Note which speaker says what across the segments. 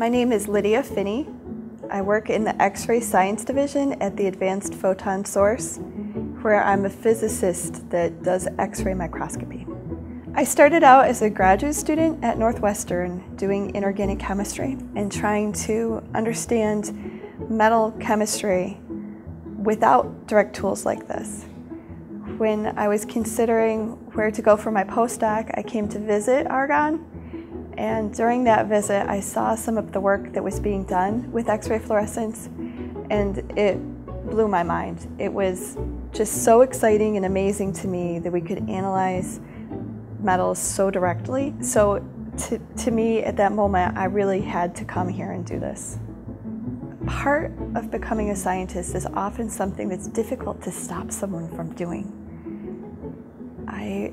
Speaker 1: My name is Lydia Finney. I work in the X-ray Science Division at the Advanced Photon Source, where I'm a physicist that does X-ray microscopy. I started out as a graduate student at Northwestern doing inorganic chemistry and trying to understand metal chemistry without direct tools like this. When I was considering where to go for my postdoc, I came to visit Argonne and during that visit, I saw some of the work that was being done with X-ray fluorescence, and it blew my mind. It was just so exciting and amazing to me that we could analyze metals so directly. So to, to me, at that moment, I really had to come here and do this. Part of becoming a scientist is often something that's difficult to stop someone from doing. I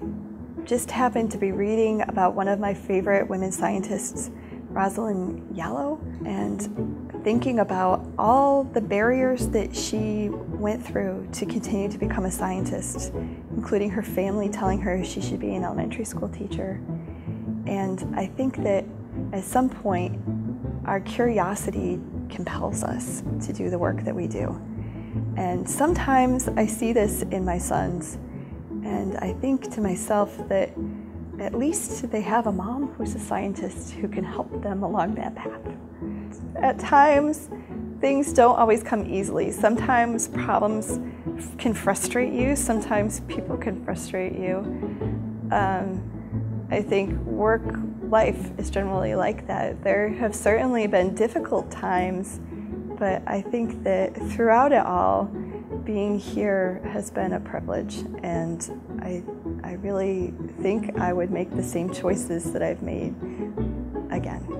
Speaker 1: just happened to be reading about one of my favorite women scientists, Rosalind Yalow, and thinking about all the barriers that she went through to continue to become a scientist, including her family telling her she should be an elementary school teacher. And I think that at some point, our curiosity compels us to do the work that we do. And sometimes I see this in my sons and I think to myself that at least they have a mom who's a scientist who can help them along that path. At times, things don't always come easily. Sometimes problems can frustrate you, sometimes people can frustrate you. Um, I think work life is generally like that. There have certainly been difficult times, but I think that throughout it all, being here has been a privilege, and I, I really think I would make the same choices that I've made again.